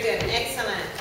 Very good. Excellent.